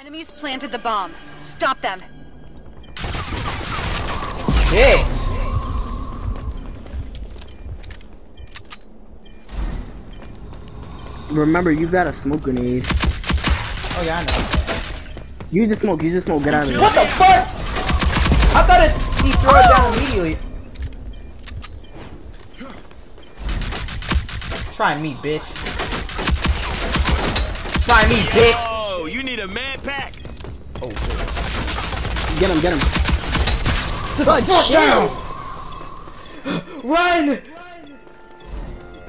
Enemies planted the bomb. Stop them. Shit! Remember, you've got a smoke grenade. Oh yeah, I know. Use the smoke, use the smoke, get out of there. What the fuck? I thought it he threw it down immediately. Try me, bitch. Try me, bitch. You need a man pack. Oh shit. Get him, get him. Sit the fuck shit. down. Run!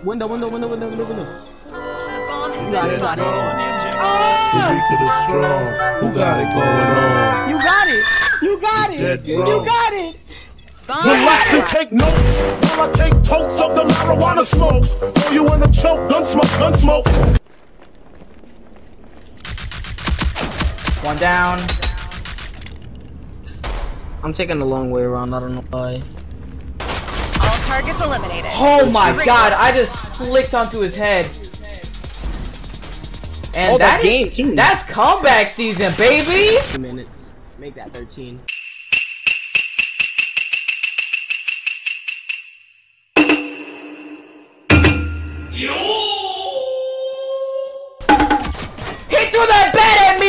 Window, window, window, window, window, window. The bomb has You got it, got spotted. it. Ah! weak or the strong. Who got it going on? You got it! You got it! Dead. You got it! Bomb Relax and take notes while I take totes of the marijuana smoke. Throw you in a choke, gun smoke, gun smoke. One down. I'm taking the long way around, I don't know why. All targets eliminated. Oh my god. I just flicked onto his head. And Oh, that that's game, is- too. That's comeback season, baby! Two minutes. Make that 13.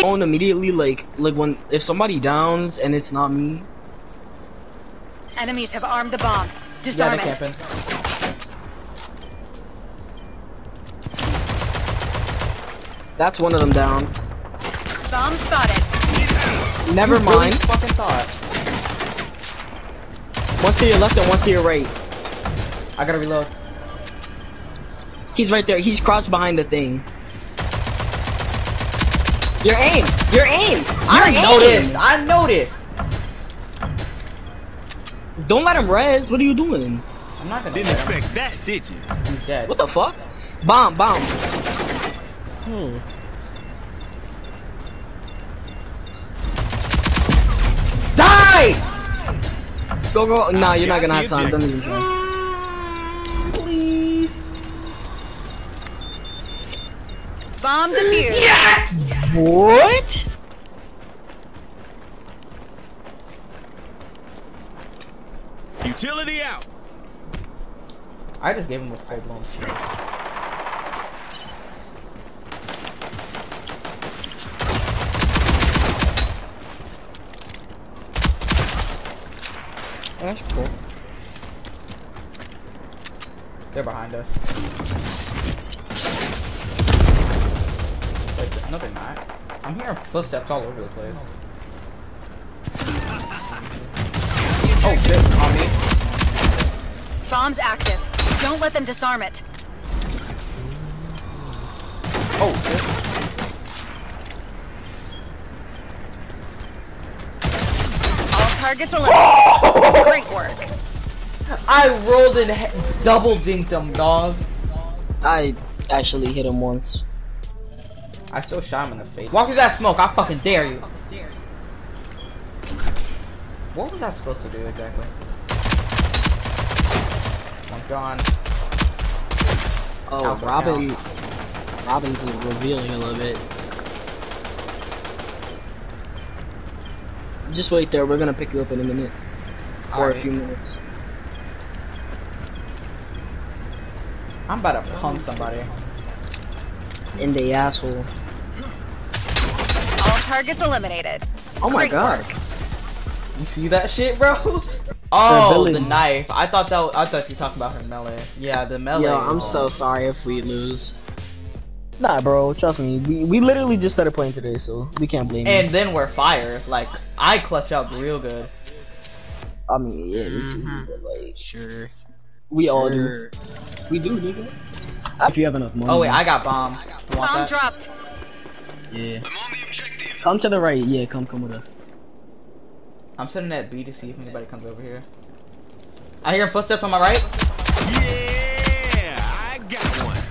Bat at immediately, like, like when, if somebody downs and it's not me, Enemies have armed the bomb. Disarm they're it. camping. that's one of them down. Bomb spotted. Never You really mind. fucking thought. One to your left and one to your right. I gotta reload. He's right there. He's crouched behind the thing. Your aim! Your aim! I Your aim! noticed! I noticed! Don't let him res. What are you doing? I'm not gonna Didn't let expect that, did you? He's dead. What the fuck? Bomb, bomb. Hmm. Die! Go, go. Nah, you're not gonna have time. Don't even try. Please. Bomb defused. What? Utility out. I just gave him a full blown strike. That's cool. They're behind us. Wait, no, they're not. I'm hearing footsteps all over the place. Oh shit, on me. Bomb's active. Don't let them disarm it. Oh shit. All targets eliminated. Great work. I rolled and double dinked him, dog. I actually hit him once. I still shot him in the face. Walk through that smoke, I fucking dare you. What was I supposed to do exactly? One's gone. Oh, Alpha Robin. Robin's revealing a little bit. Just wait there. We're gonna pick you up in a minute. Or a few minutes. I'm about to punk somebody. In the asshole. All targets eliminated. Oh my Great god. work. You see that shit, bro? Oh, ability. the knife. I thought that. I thought you talked about her melee. Yeah, the melee. Yo, I'm so sorry if we lose. Nah, bro. Trust me. We we literally just started playing today, so we can't blame you. And then we're fire. Like I clutch up real good. I mean, yeah, me too. Mm-hmm. But like, Sure. we all do. We do, nigga. If you have enough money. Oh wait, I got bomb. You want Bomb that? dropped. Yeah. Come to the right. Yeah, come come with us. I'm sitting at B to see if anybody comes over here. I hear footsteps on my right. Yeah, I got one.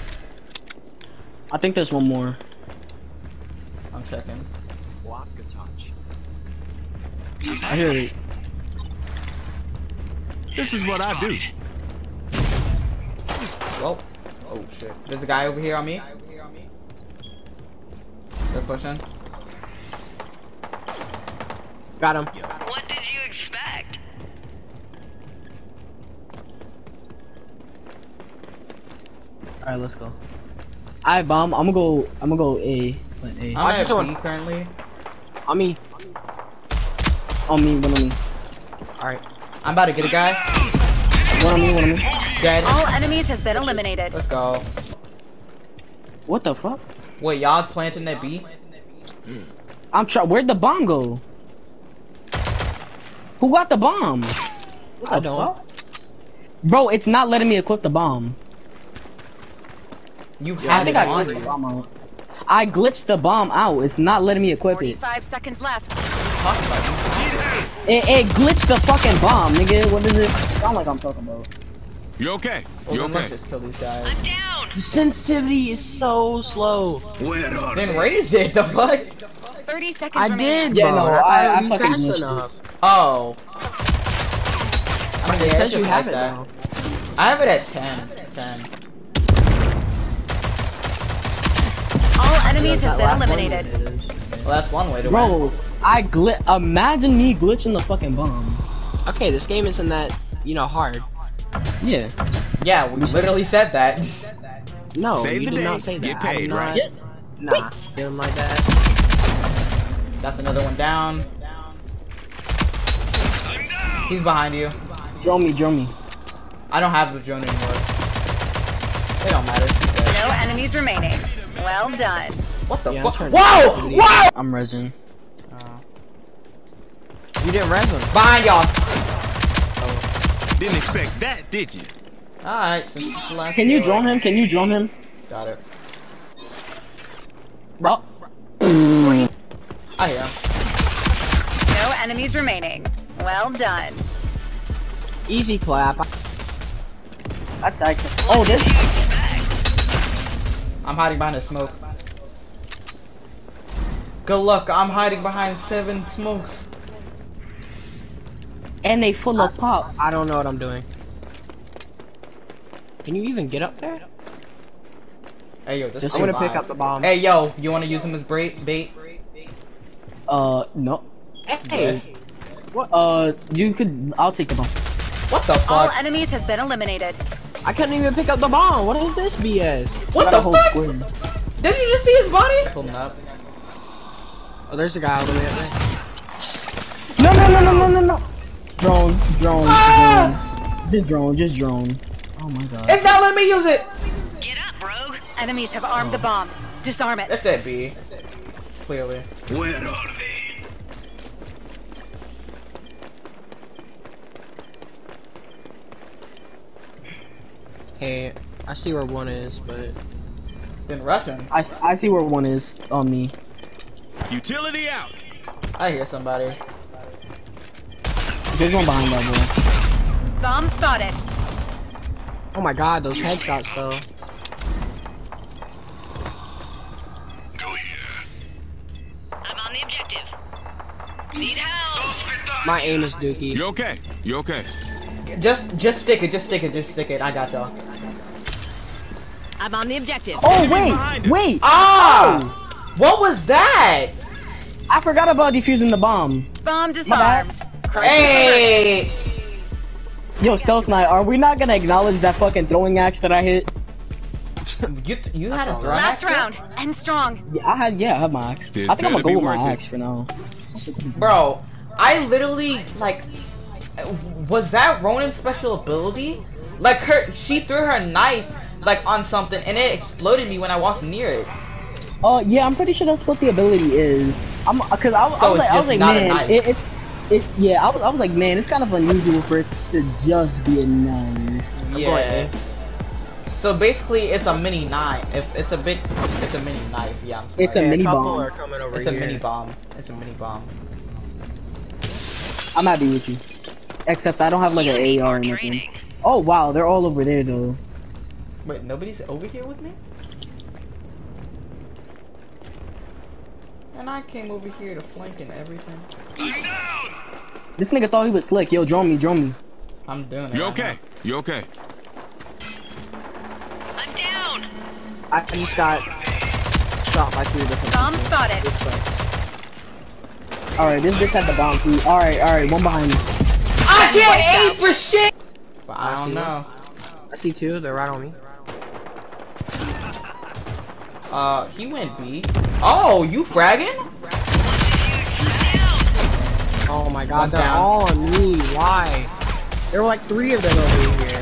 I think there's one more. I'm checking. I hear it. This is what I do. Well, oh shit. There's a guy over here on me. They're pushing. Got him. What did you expect? Alright, let's go. Alright, bomb. I'm gonna go. I'm gonna go A. Plant A. I'm Watch at this one. B currently. On me. On me, one on me. Alright. I'm about to get a guy. One on me, one on me. Dead. All enemies have been eliminated. Let's go. What the fuck? Wait, y'all planting that B? I'm try. Where'd the bomb go? Who got the bomb? I don't. Bro, it's not letting me equip the bomb. You I have think it I on glitched the bomb out. I glitched the bomb out. It's not letting me equip it. 45 seconds left. It, it glitched the fucking bomb, nigga. What is does it sound like I'm talking about? You okay? Well, You then let's okay? just kill these guys. I'm down. The sensitivity is so slow. Where are Then raise it. The fuck? 30 seconds I remaining. did, Yeah, bro. no, I thought I- I fucking fast glitched it. enough. Oh. I mean, It yeah, says you have like it now. I have it at 10. 10. All enemies have been eliminated. Well, that's one way to win. Bro, I glit. Imagine me glitching the fucking bomb. Okay, this game isn't that, you know, hard. Yeah. Yeah, we literally said that. No, Save you did day, not say that. get I did paid, not, right? Nah, didn't like that. That's another one down. He's behind you. Drone me, drone me. I don't have the drone anymore. It don't matter. No enemies remaining. Well done. What the Yeah, fuck? trying- Whoa! Whoa! I'm resin. Uh, You didn't res him. behind y'all. Didn't expect that, did you? Alright, since it's the last Can you drone him? Can you drone him? Got it. Bro. I hear him. No enemies remaining. Well done. Easy clap. That's actually. Oh, this. I'm hiding behind the smoke. Good luck, I'm hiding behind seven smokes. And they full of pop. I don't know what I'm doing. Can you even get up there? Hey yo, this Just is I'm gonna pick up the bomb. Hey yo, you wanna use him as bait? bait? Uh, no. Hey, Yes. Uh, you could. I'll take the bomb. What the All enemies have been eliminated. I couldn't even pick up the bomb. What is this BS? What the fuck? square. Did you just see his body? Pulling up. Oh, there's a guy all the way up there. No, no, no, no, no, no, no. Drone, drone, Ah! drone. Just drone, just drone. Oh my god. It's not letting me use it. Get up, rogue. Enemies have armed the bomb. Disarm it. That's it, B. Clearly. Where are they? Hey, I see where one is, but Then rush him. I see where one is on me. Utility out. I hear somebody. There's one behind that Bomb spotted. oh my god, those headshots though. I'm on the objective. Need help. My aim is dookie. You okay? You okay? Just, just stick it. Just stick it. Just stick it. I got y'all. I'm on the objective. Oh behind wait, wait! Ah! What was that? I forgot about defusing the bomb. Bomb bad. disarmed. Hey! Yo, Stealth Knight, are we not gonna acknowledge that fucking throwing axe that I hit? You, you had a all throw Last axe yet? round. End strong. Yeah, I had. Yeah, I have my axe. This I think I'm gonna better go with my it. axe for now. Bro, I literally like. Was that Ronin's special ability? Like her, she threw her knife like on something and it exploded me when I walked near it. Oh yeah, I'm pretty sure that's what the ability is. I'm because I, was- I was like, I was like, man, it, it, it, yeah, I was, I was like, man, it's kind of unusual for it to just be a knife. going Yeah. So basically, it's a mini knife. If it's a big, it's a mini knife. Yeah, I'm sorry. It's a Hey, mini couple bomb. are coming over It's a mini bomb. It's a mini bomb. I'm happy with you. Except I don't have like an AR or more anything. Oh wow, they're all over there though. Wait, nobody's over here with me? And I came over here to flank and everything. This nigga thought he was slick. Yo, drone me, drone me. I'm doing it. You okay? You okay? I'm down. I just got shot by three different Bomb people. spotted. This sucks. Alright, this bitch had the bomb too. Alright, alright, one behind me. I can't aim for shit. But I don't see know. I see two. They're right on me. Uh, he went B. Oh, you fragging? Oh my god, One's they're down. all on me. Why? There were like three of them over here.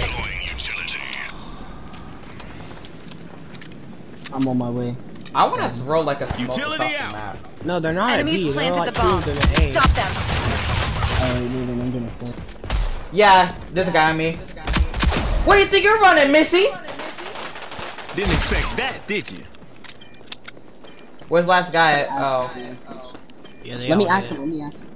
I'm on my way. I want to throw like a smoke Utility across out. the map. No, they're not Enemies at B. There were planted like the two bomb. of them at A. Stop them. Alright, moving, I'm gonna flip. Yeah, there's a guy on me. What do you think you're running, Missy? Didn't expect that, did you? Where's the last guy? Oh, Yeah, they Let me all ask him, let me ask him.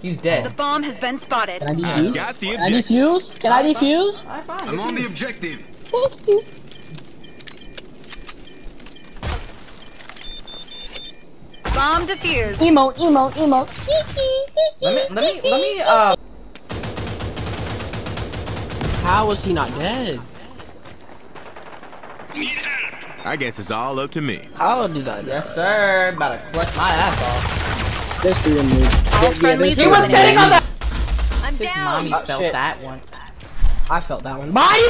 he's dead. The bomb has been spotted. Can I I defuse? got the Can I objective. defuse? Can I defuse? I found I'm on the objective. Thank you. Bomb defused. Emo, emo, emo. Let me, let me, let me, uh, How was he not dead? I guess it's all up to me. How did I die? yes sir, about to clutch my ass off. There's three of me. All friendlies He was sitting on the- I'm His down. mommy Oh, felt shit. that one. I felt that one. Body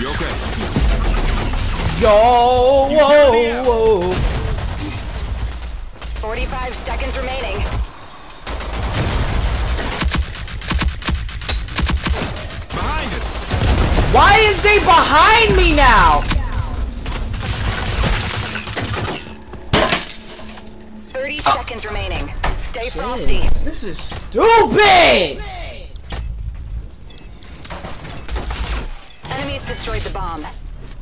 You okay? Yo, Utility whoa, whoa. 45 seconds remaining. Behind us. Why is they behind me now? 30 seconds remaining. Stay frosty. This is stupid. Enemies destroyed the bomb.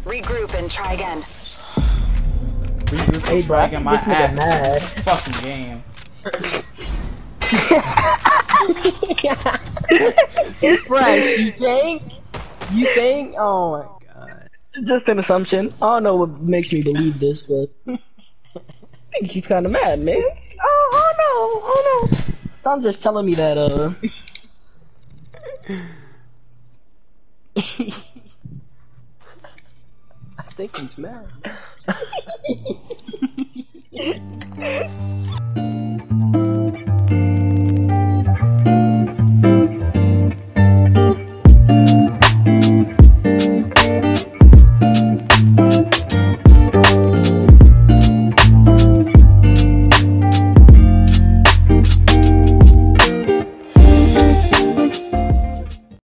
Regroup and try again. Hey, bro, I think my this nigga ass mad. fucking game. Fresh, you think? You think? Oh my god. Just an assumption. I don't know what makes me believe this, but I think he's kind of mad, man. Oh, oh no, oh no. Tom's just telling me that, uh. I think he's mad.